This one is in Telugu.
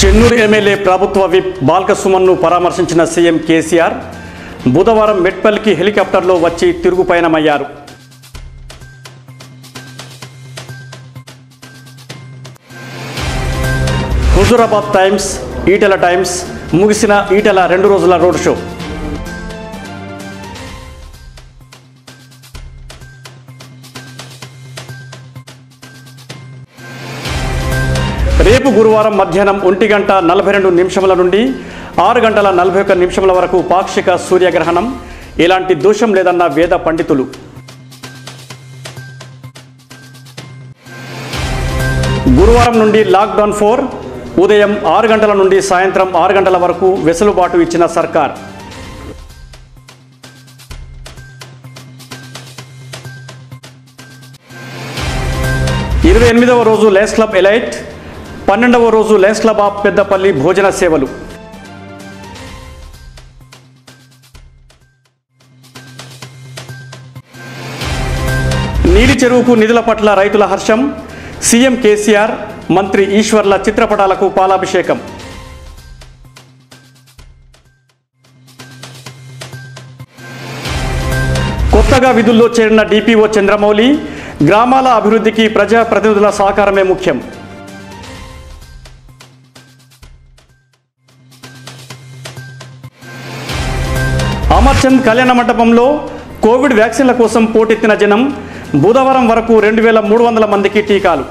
చెన్నూరు ఎమ్మెల్యే ప్రభుత్వ విప్ బాల్కసుమన్ను పరామర్శించిన సీఎం కేసీఆర్ బుధవారం మెట్పల్లికి హెలికాప్టర్లో వచ్చి తిరుగు పయనమయ్యారు. హుజురాబాద్ టైమ్స్ ఈటెల టైమ్స్ ముగిసిన ఈటెల రెండు రోజుల రోడ్ షో. రేపు గురువారం మధ్యాహ్నం ఒంటి గంట నలభై రెండు నిమిషముల నుండి ఆరు గంటల నలభై ఒక్క నిమిషముల వరకు పాక్షిక సూర్యగ్రహణం. ఇలాంటి దోషం లేదన్న వేద పండితులు. గురువారం నుండి లాక్డౌన్ ఫోర్ ఉదయం ఆరు గంటల నుండి సాయంత్రం ఆరు గంటల వరకు వెసులుబాటు ఇచ్చిన సర్కార్. ఇరవై ఎనిమిదవ రోజు లెస్ క్లబ్ ఎలైట్ పన్నెండవ రోజు లయన్స్ క్లబ్ ఆఫ్ పెద్దపల్లి భోజన సేవలు. నీలి చెరువుకు నిధుల పట్ల రైతుల హర్షం. సీఎం కేసీఆర్ మంత్రి ఈశ్వర్ల చిత్రపటాలకు పాలాభిషేకం. కొత్తగా విధుల్లో చేరిన డిపిఓ చంద్రమౌళి గ్రామాల అభివృద్ధికి ప్రజా ప్రతినిధుల సహకారమే ముఖ్యం. అమర్చంద్ కళ్యాణ మండపంలో కోవిడ్ వ్యాక్సిన్ల కోసం పోటెత్తిన జనం బుధవారం వరకు రెండు వేల మూడు వందల మందికి టీకాలు.